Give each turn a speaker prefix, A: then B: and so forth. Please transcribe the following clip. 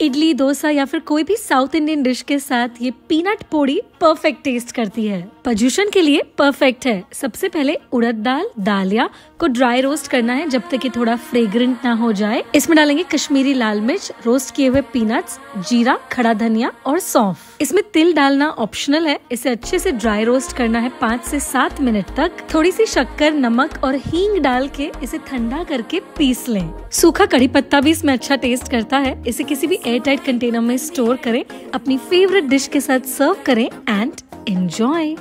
A: इडली, डोसा या फिर कोई भी साउथ इंडियन डिश के साथ ये पीनट पोड़ी परफेक्ट टेस्ट करती है। पजूशन के लिए परफेक्ट है। सबसे पहले उड़द दाल, दालिया को ड्राई रोस्ट करना है जब तक कि थोड़ा फ्रेग्रेंट ना हो जाए। इसमें डालेंगे कश्मीरी लाल मिर्च रोस्ट किए हुए पीनट्स जीरा, खड़ा धनिया और सौंफ। इसमें तिल डालना ऑप्शनल है। इसे अच्छे से ड्राई रोस्ट करना है पाँच से सात मिनट तक। थोड़ी सी शक्कर, नमक और हींग डाल के इसे ठंडा करके पीस लें। सूखा कड़ी पत्ता भी इसमें अच्छा टेस्ट करता है। इसे किसी भी एयर टाइट कंटेनर में स्टोर करें। अपनी फेवरेट डिश के साथ सर्व करें एंड एंजॉय